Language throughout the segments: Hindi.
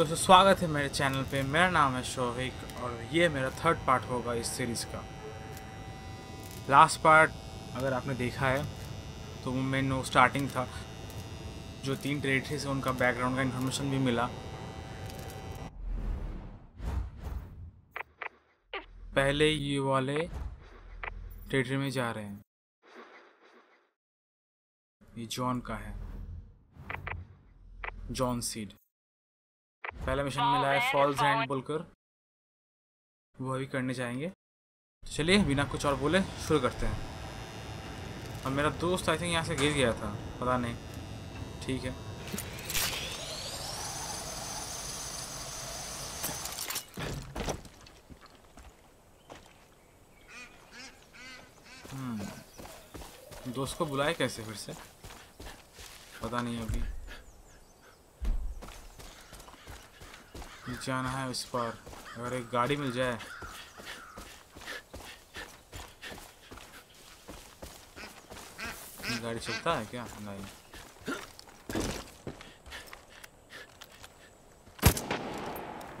दोस्तों स्वागत है मेरे चैनल पे। मेरा नाम है शोभिक और ये मेरा थर्ड पार्ट होगा इस सीरीज़ का। लास्ट पार्ट अगर आपने देखा है तो वो मैंने स्टार्टिंग था। जो तीन टेरिटरी से उनका बैकग्राउंड का इन्फॉर्मेशन भी मिला। पहले ये वाले टेरिटरी में जा रहे हैं। ये जॉन का है। जॉन सीड पहला मिशन मिला है फॉल्स एंड बोलकर। वो अभी करने जाएँगे। तो चलिए बिना कुछ और बोले शुरू करते हैं। अब मेरा दोस्त आई थिंक यहाँ से गिर गया था। पता नहीं। ठीक है। हम्म। दोस्त को बुलाए कैसे फिर से? पता नहीं अभी। जाना है उस पर, अगर एक गाड़ी मिल जाए। गाड़ी चलता है क्या? नहीं।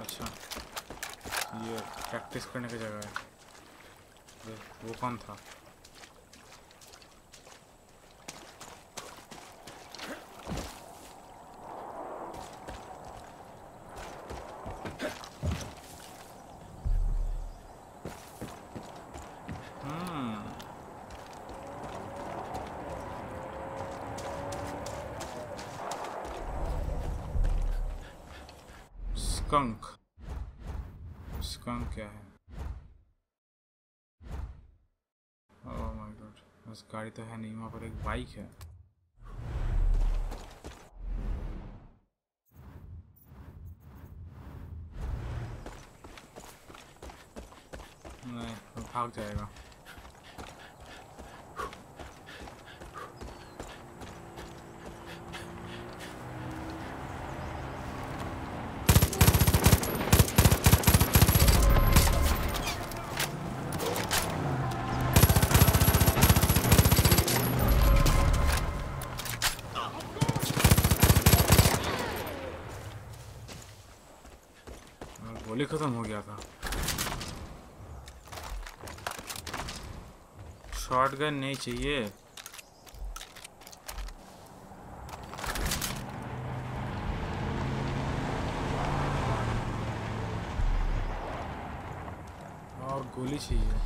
अच्छा। ये प्रैक्टिस करने की जगह है। वो कौन था स्कंक स्कंक क्या है ओह माय गॉड बस गाड़ी तो है नहीं वहाँ पर एक बाइक है। नहीं भाग जाएगा। गोली खत्म हो गया था। शॉर्ट गन नहीं चाहिए। और गोली चाहिए।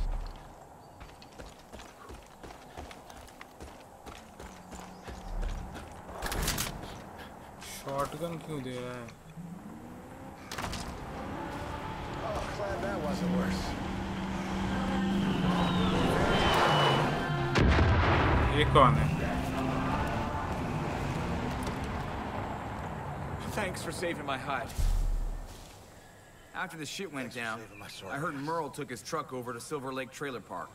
शॉटगन क्यों दे रहा है? Thanks for saving my hide. After the shit went down, I heard Merle took his truck over to Silver Lake Trailer Park.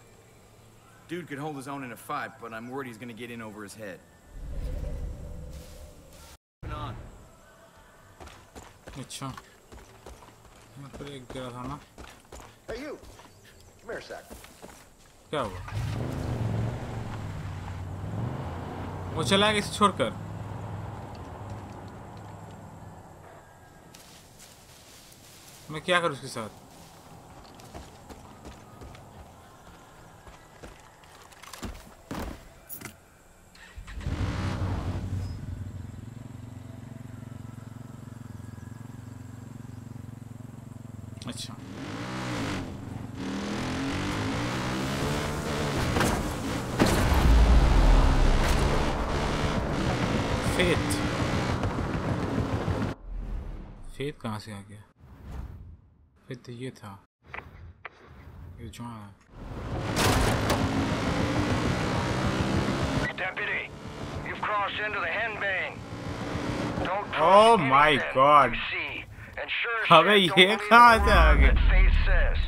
Dude could hold his own in a fight, but I'm worried he's gonna get in over his head. Hey, you. Come here a sec. Go. वो चला गया इसे छोड़कर। मैं क्या करूँ उसके साथ? फेथ तो ये था ये जो है Deputy, you've crossed into the henbane. Don't Oh trust my anything God. you see. And sure as अबे shit, ये don't believe कहाँ a से आ word गया? that Faith says.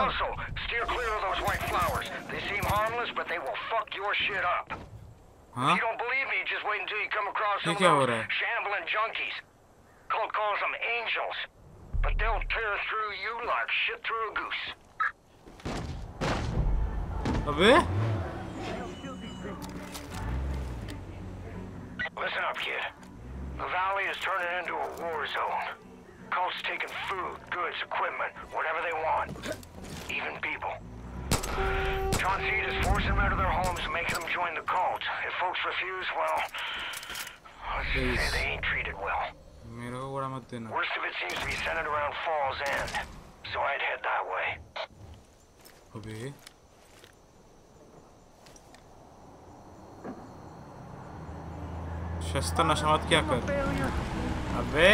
Also, steer clear of those white flowers. They seem harmless, but they will fuck your shit up. हाँ If you don't believe me, just wait until you come across ये some क्या of हो those रहा है? shambling junkies. Cult calls them angels. But they'll tear through you like shit through a goose. अबे Listen up, kid. The valley is turning into a war zone. Cults taking food, goods, equipment, whatever they want. Even people. John Seed is forcing them out of their homes and making them join the cult. If folks refuse, well, let's say they ain't treated well. मेरे को बड़ा मत देना Worst of it seems to be centered around Falls End, so I'd head that way. अबे शस्त्र नशा मत क्या कर अबे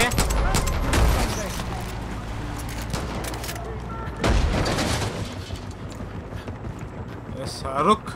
ए, शाहरुख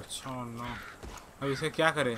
रिपेयर टॉर्च अब इसे क्या करें?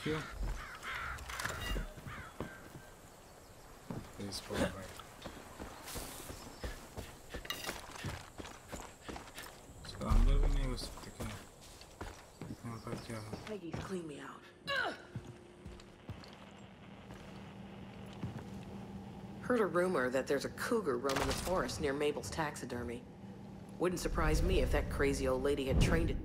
Thank you Please go right. इसका अंदर भी नहीं घुस सकते क्या यहाँ पर क्या है Peggy's clean me out. Heard a rumor that there's a cougar roaming the forest near Mabel's taxidermy. Wouldn't surprise me if that crazy old lady had trained it.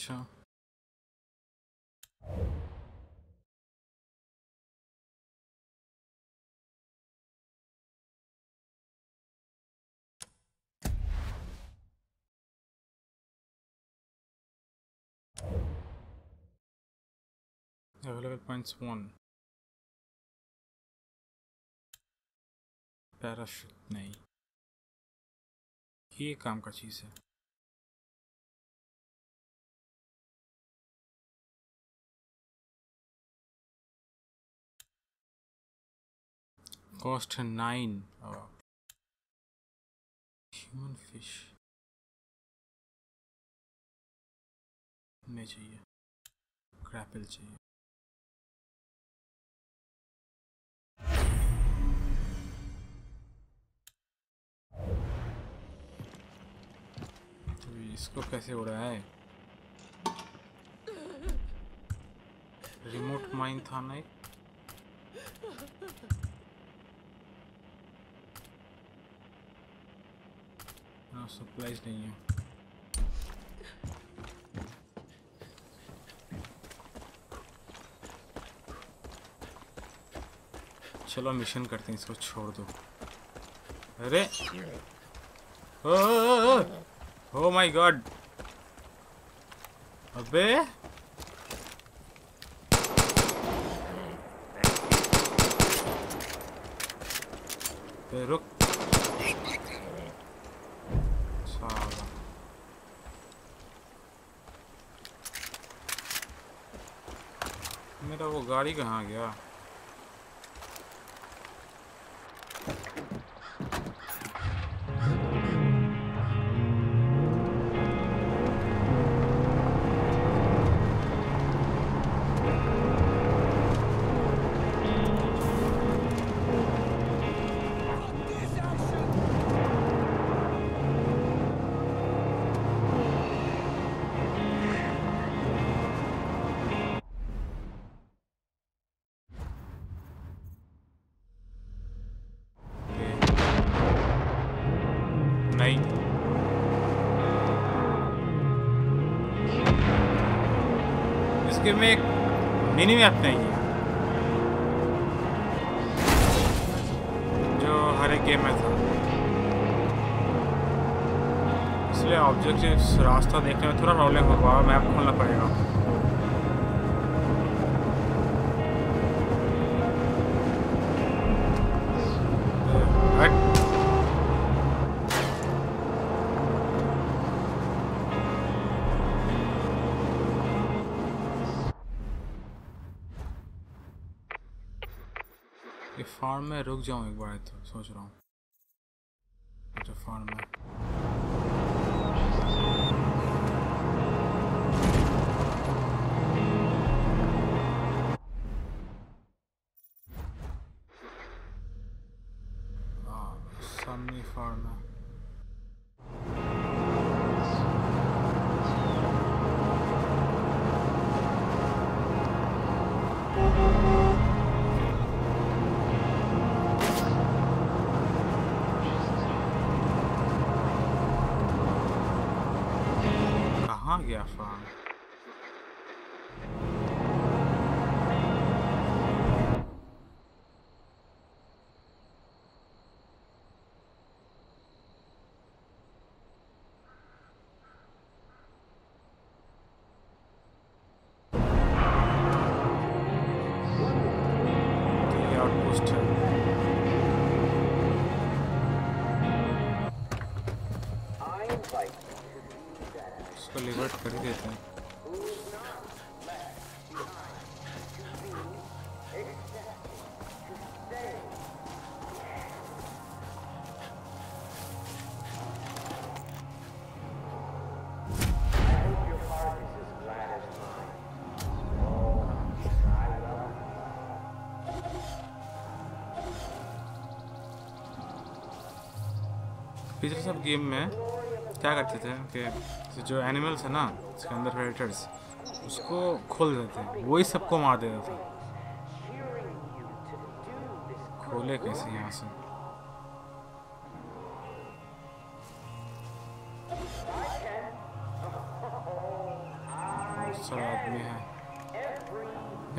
अच्छा Available points. पैराशूट नहीं ये काम का चीज़ है कॉस्ट है नाइन ह्यूमन फ़िश नहीं चाहिए। क्रैपल चाहिए। तो इसको कैसे उड़ाया है? रिमोट माइन था ना एक? हाँ सप्लाईज नहीं है। चलो मिशन करते हैं, इसको छोड़ दो। अरे! ओ माय गॉड अबे! रुक साला मेरा वो गाड़ी कहाँ गया? इसके में एक मिनी मैप नहीं है जो हर एक गेम में था। इसलिए ऑब्जेक्टिव रास्ता देखने में थोड़ा प्रॉब्लम होगा मैप खोलना पड़ेगा। फार्म में रुक जाऊँ एक बार तो सोच रहा हूँ। अच्छा फार्म में। yeah, fine. इसको लिवर्ट कर देते हैं। पिछले सब गेम में क्या करते थे कि जैसे जो एनिमल्स है ना उसके अंदर प्रेडेटर्स उसको खोल देते हैं। वही सबको मार देता था। खोले कैसे यहाँ से? सारा आदमी है।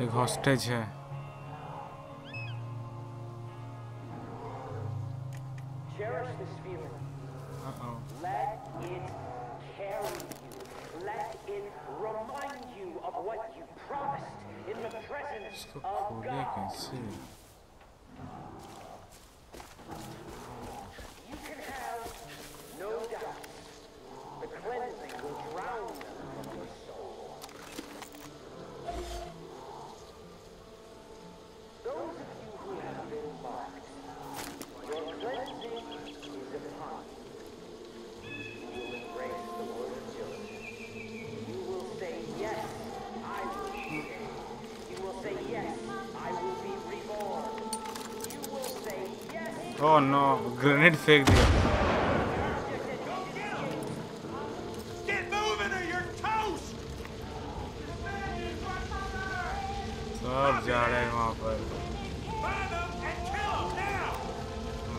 एक हॉस्टेज है. Uh-oh. it carry you. Let it remind you of what you promised in the presence so of God. Can see. You can have no doubt. The cleansing will drown oh no grenade फेंक दिया! सब जा रहे हैं वहाँ पर!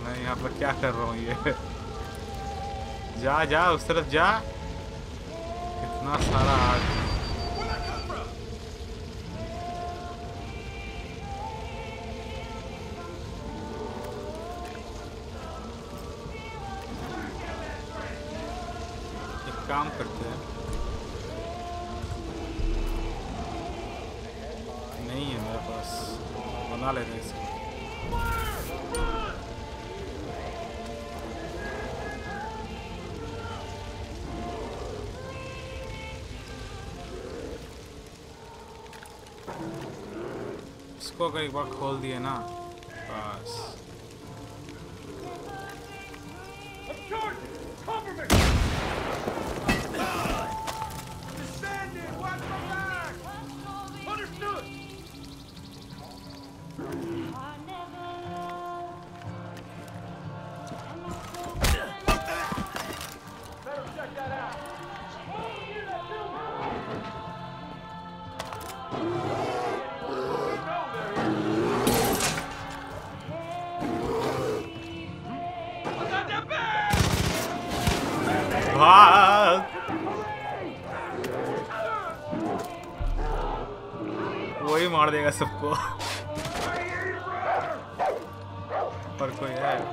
मैं यहाँ पर क्या कर रहा हूँ ये? जा जा उस तरफ़ जा। कितना सारा आग। इसको एक बार खोल दिए ना। वही मार देगा सबको। पर कोई है।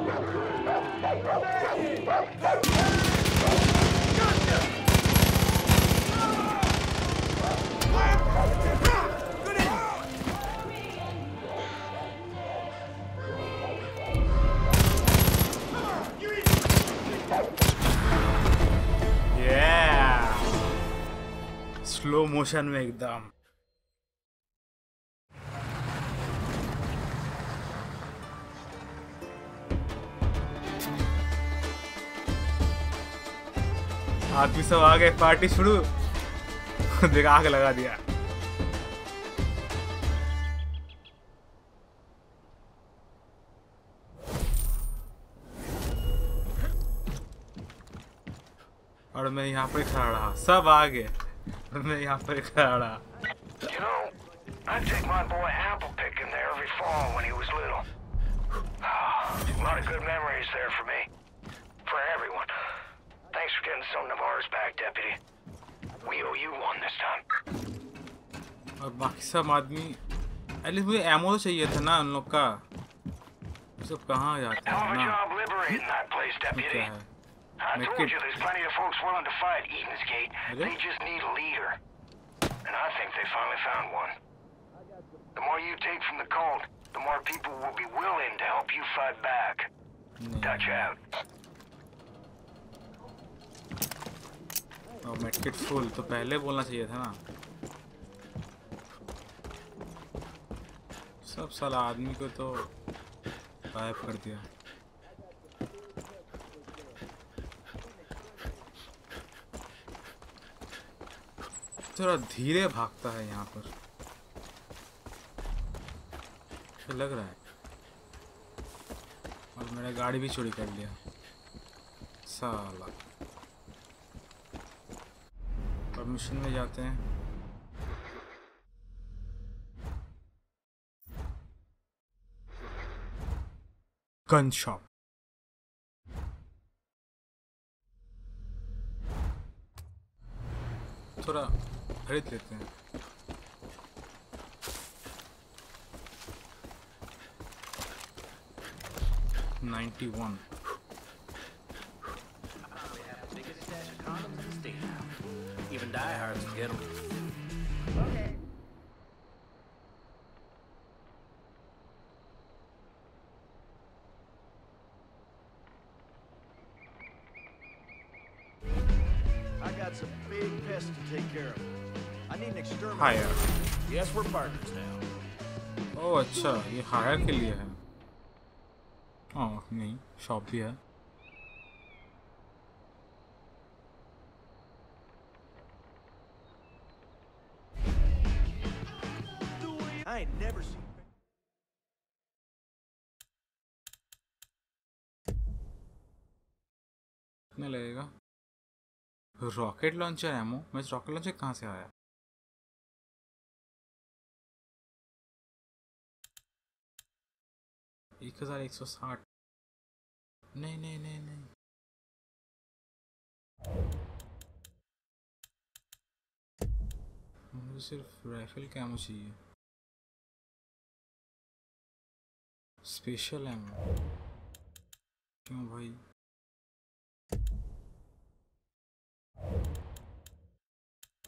स्लो मोशन में एकदम। सब आ गए पार्टी शुरू देख आग लगा दिया और मैं यहाँ पर खड़ा रहा सब आ गए मैं यहाँ पर खड़ा रहा You know, I'd take my boy apple picking there every fall when he was little. A lot of good memories there for me. Deputy. We owe you one this time. और बाकी सब आदमी एटलीस्ट मुझे एमओ चाहिए था ना उन लोग का वो सब कहाँ जाते Hell of हैं a ना job liberating that place, ये Deputy. क्या है I Make told it- you there's plenty of folks willing to fight Eden's Gate. Really? They just need a leader. And I think they finally found one. The more you take from the cult, the more people will be willing to help you fight back. Dutch out. और मेडकिट फुल तो पहले बोलना चाहिए था ना। सब साला आदमी को तो गायब कर दिया। थोड़ा धीरे भागता है यहाँ पर। ऐसा लग रहा है। और मेरा गाड़ी भी चोरी कर लिया। साला। परमिशन में जाते हैं। गन शॉप थोड़ा खरीद लेते हैं। Ninety one Even diehards can get them. I got some big pests to take care of. I need an exterminator. Hire Yes, we're partners now. Oh अच्छा ये हायर के लिए है हाँ नहीं शॉप भी है I ain't never seen. कितना लगेगा? रॉकेट लॉन्चर एमो मैं रॉकेट लॉन्चर कहाँ से आया? एक हज़ार एक सौ साठ। नहीं नहीं नहीं नहीं। मुझे सिर्फ़ राइफल का एमो चाहिए। स्पेशल एमो क्यों भाई?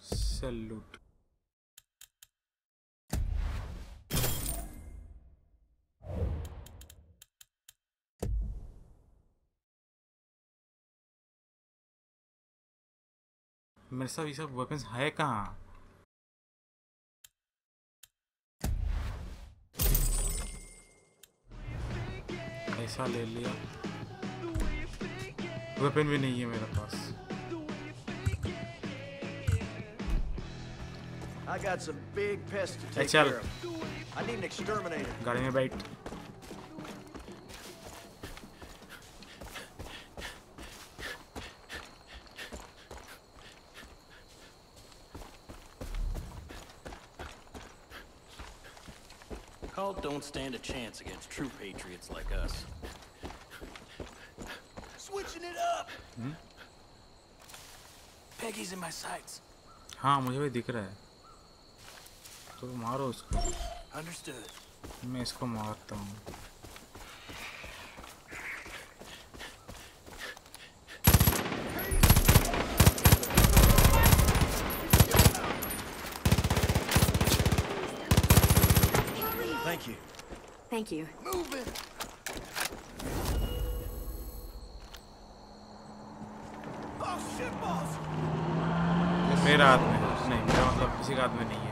सैल्यूट मेरे साथ ये सब वेपन्स है कहाँ? पैसा ले लिया वेपन भी नहीं है मेरे पास I got some big pests to take care of. I need an exterminator. गाड़ी में बैठ Cult don't stand a chance against true patriots like us. Switching it up! Peggy's in my sights. हाँ मुझे भी दिख रहा है तो मारो उसको Understood. मैं इसको मारता हूँ Thank you. मेरा हाथ में है। नहीं मेरा मतलब किसी का हाथ में नहीं है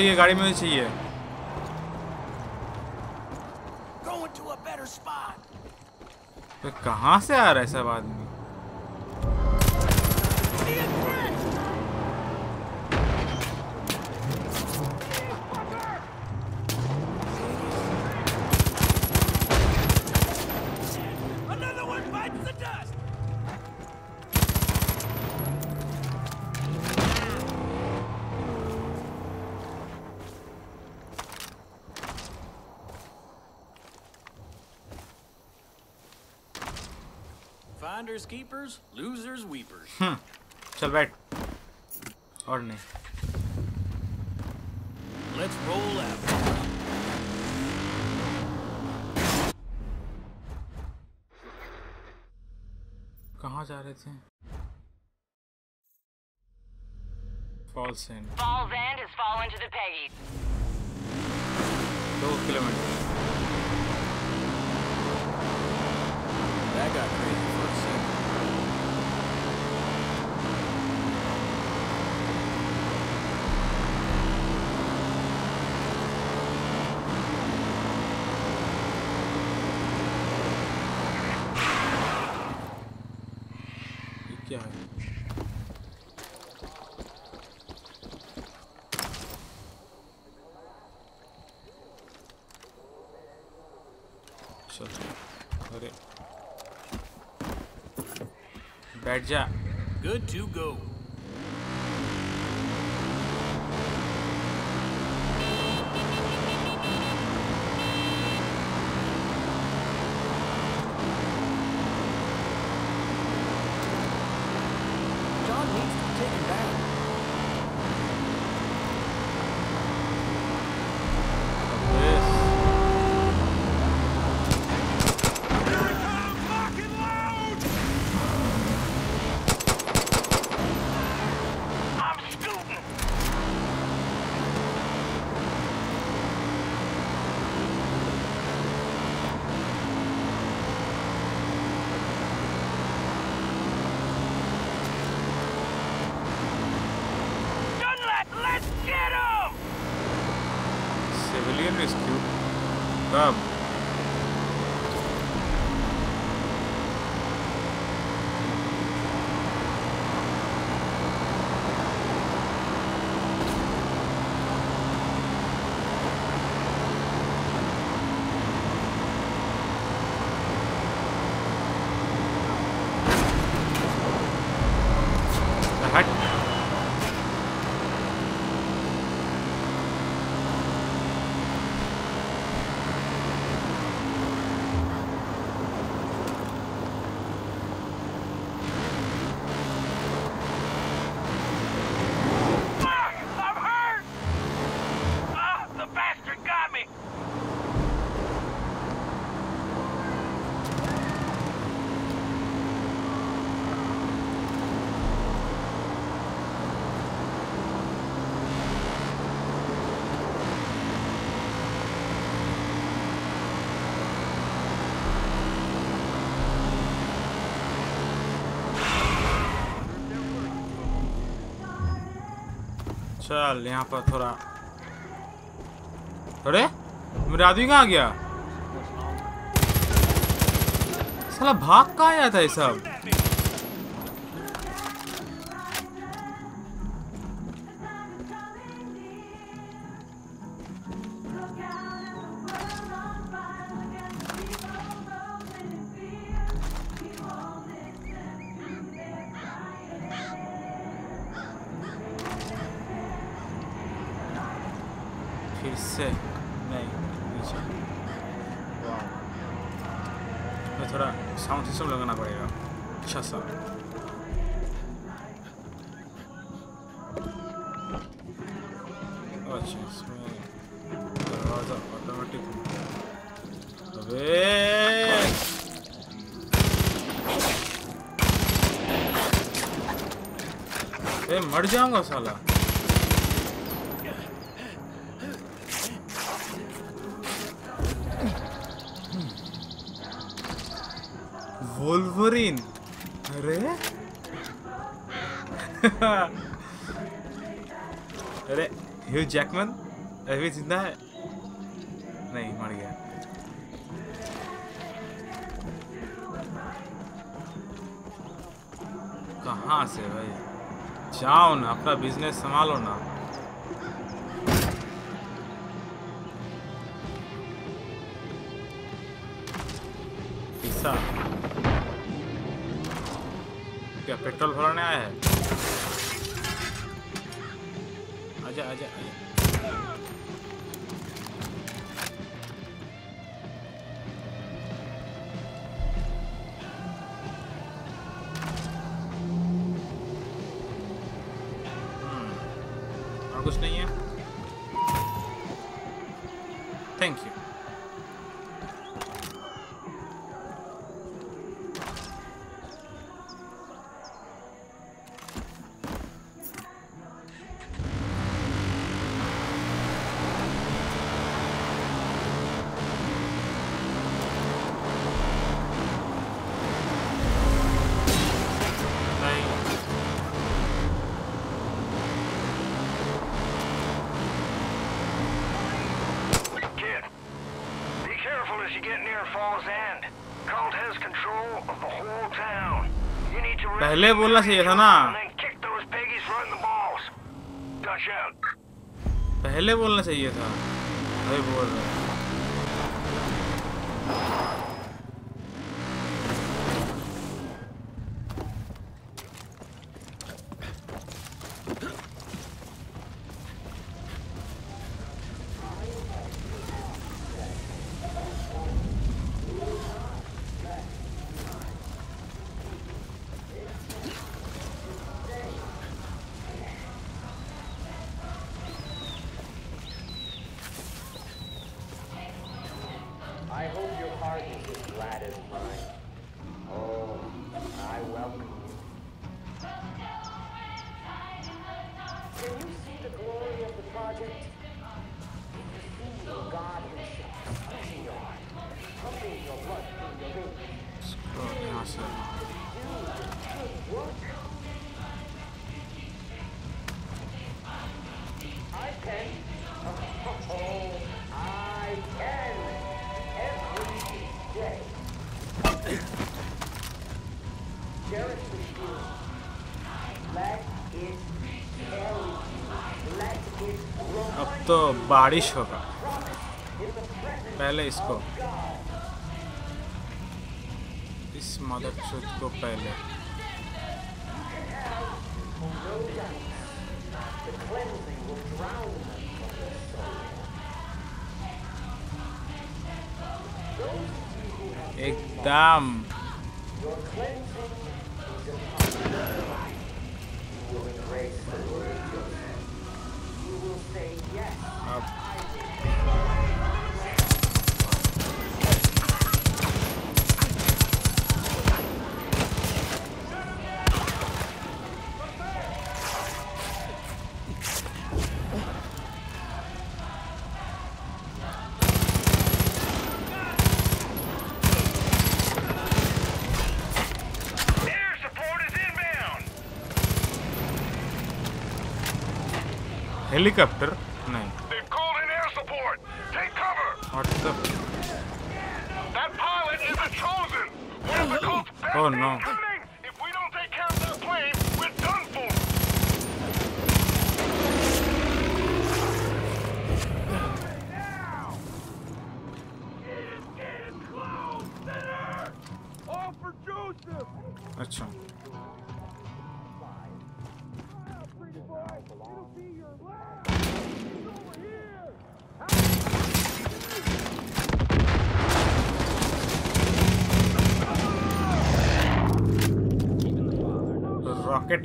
ये गाड़ी में चाहिए. तो कहाँ से आ रहा है सब आदमी Finders keepers, losers weepers. हम्म चल बैठ और नहीं Let's roll out. कहाँ जा रहे थे Fall's End Fall's End has fallen to the Peggy. दो किलोमीटर That got crazy क्या है चल अरे बैठ जा Good to go. चल, यहाँ पर थोड़ा। अरे मेरा आदमी कहाँ गया? साला भाग कहाँ आया था ये सब? फिर से नहीं मैं थोड़ा साउंड सिस्टम लगाना पड़ेगा अच्छा सा अच्छा इसमें दरवाज़ा ऑटोमेटिक अबे मर जाऊँगा साला। वोल्वरिन अरे? अरे ह्यू जैकमैन अभी ज़िंदा है? नहीं मर गया। कहाँ से भाई? जाओ ना अपना बिज़नेस संभालो ना। पैसा। पेट्रोल भराने आया है? आजा आजा आजा। पहले बोलना चाहिए था ना। पहले बोलना चाहिए था। अभी बोल रहा अब तो बारिश होगा। पहले इसको। इस मदर चुद को पहले। एकदम। You. Will say yes. Helicopter? No. They've called in air support. Take cover. What the? That pilot is a chosen. One of the cult's best. Oh no.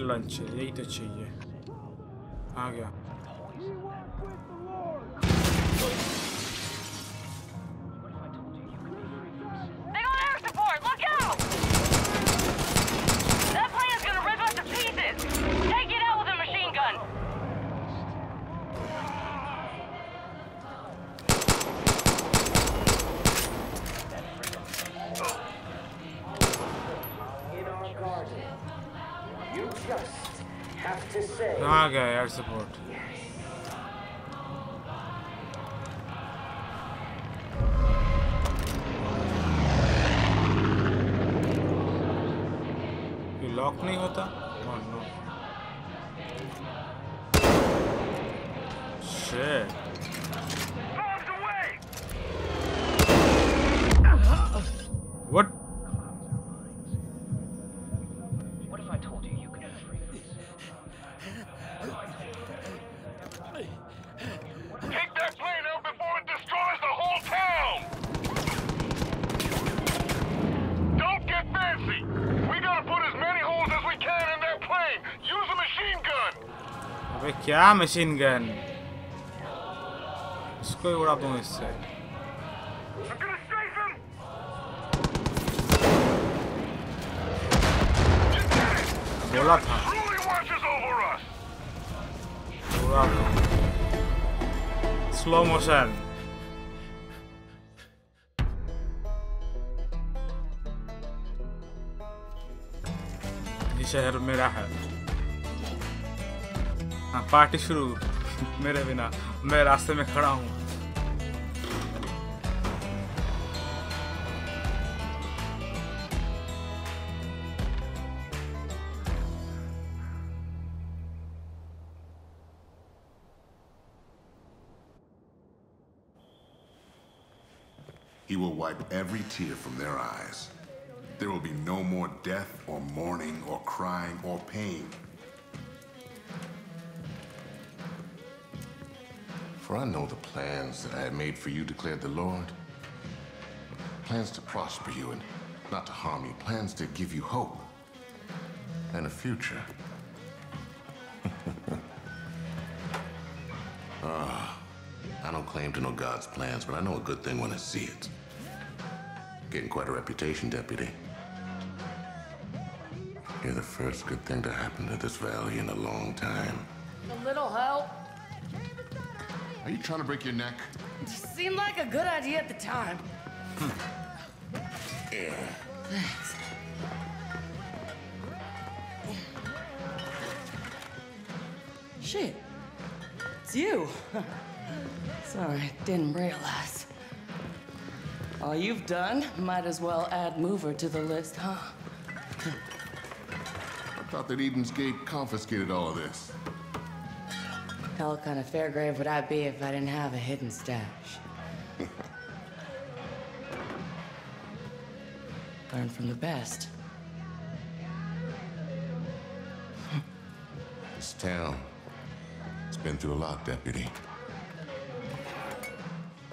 lunch, 8 to 6 lock नहीं होता oh, no. क्या मशीन गन इसको ही उड़ा दूं इससे I'm gonna strafe him. You did it. बोला था Truly watches over us. उड़ा दूं स्लो मोशन ये शहर मेरा है हाँ पार्टी शुरू मेरे बिना मैं रास्ते में खड़ा हूँ He will wipe every tear from their eyes. There will be no more death or mourning or crying or pain. For I know the plans that I had made for you, declared the Lord. Plans to prosper you and not to harm you. Plans to give you hope and a future. ah, I don't claim to know God's plans, but I know a good thing when I see it. Getting quite a reputation, Deputy. You're the first good thing to happen to this valley in a long time. A little help. Are you trying to break your neck? It just Seemed like a good idea at the time. Hmm. Yeah. Thanks. Shit. It's you. Sorry, didn't realize. All you've done, might as well add Mover to the list, huh? I thought that Eden's Gate confiscated all of this. Hell, what kind of fair grave would I be if I didn't have a hidden stash? Learn from the best. This town, it's been through a lot, Deputy.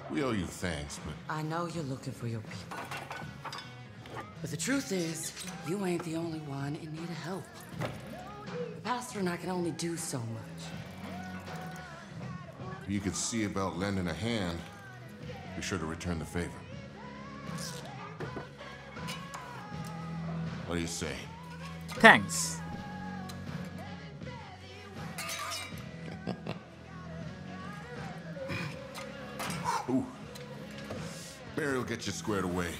We owe you thanks, but I know you're looking for your people. But the truth is, you ain't the only one in need of help. The pastor and I can only do so much. If you could see about lending a hand, be sure to return the favor. What do you say? Thanks. Ooh. Barry will get you squared away.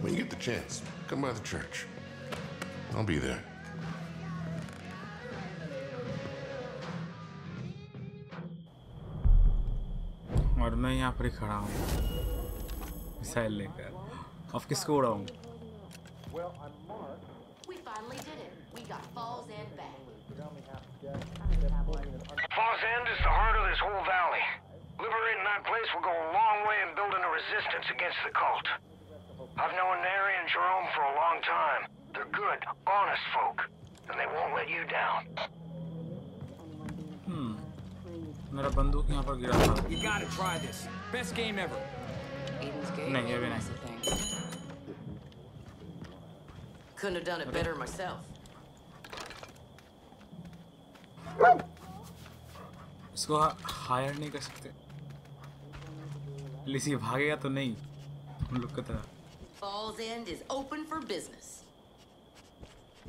When you get the chance, come by the church. I'll be there. और मैं यहाँ पर ही खड़ा हूँ मिसाइल लेकर अब किसको उड़ाऊँ We finally did it. We got Falls End back. Falls End is the heart of this whole valley. Liberating that place will go a long way in building a resistance against the cult. I've known Neri and Jerome for a long time. They're good, honest folk, and they won't let you down. मेरा बंदूक यहाँ पर गिरा था You gotta try this. Best game ever. नहीं अभी नहीं. Couldn't have done it better myself. इसको हायर नहीं कर सकते लिसी भागेगा तो नहीं हम लोग की तरह Falls End is open for business.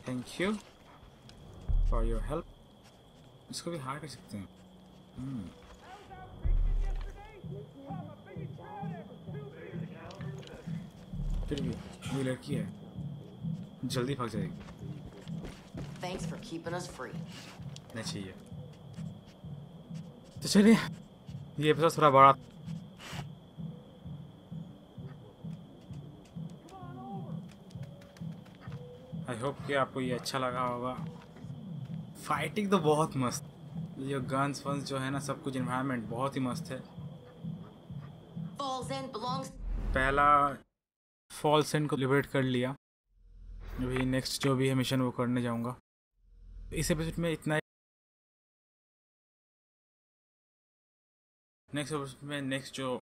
Thank you for your help इसको भी हायर कर सकते हैं फिर भी ये लड़की है। जल्दी भाग जाएगी। Thanks for keeping us free. नहीं चाहिए। तो चलिए ये एपिसोड थोड़ा बड़ा। आई होप कि आपको ये अच्छा लगा होगा। फाइटिंग तो बहुत मस्त। ये गन्स फन्स जो है ना सब कुछ इन्वायरमेंट बहुत ही मस्त है। पहला फॉल सेंड को लिबरेट कर लिया। अभी नेक्स्ट जो भी है मिशन वो करने जाऊँगा। इस एपिसोड में इतना नेक्स्ट एपिसोड में नेक्स्ट जो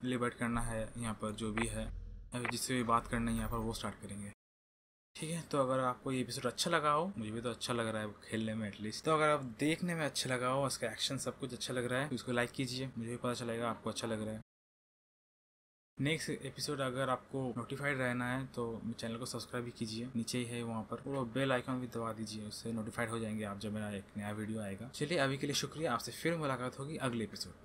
लिबरेट करना है यहाँ पर जो भी है जिससे भी बात करना है यहाँ पर वो स्टार्ट करेंगे। ठीक है तो अगर आपको ये एपिसोड अच्छा लगा हो, मुझे भी तो अच्छा लग रहा है खेलने में एटलीस्ट तो अगर आप देखने में अच्छा लगा हो, उसका एक्शन सब कुछ अच्छा लग रहा है तो उसको लाइक कीजिए, मुझे भी पता चलेगा, आपको अच्छा लग रहा है। नेक्स्ट एपिसोड अगर आपको नोटिफाइड रहना है तो चैनल को सब्सक्राइब भी कीजिए, नीचे ही है वहाँ पर। वो बेल आइकन भी दबा दीजिए, उससे नोटिफाइड हो जाएँगे आप जब मेरा एक नया वीडियो आएगा। चलिए, अभी के लिए शुक्रिया, आपसे फिर मुलाकात होगी अगले एपिसोड